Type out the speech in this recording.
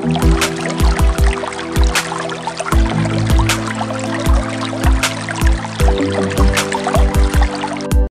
Thank you.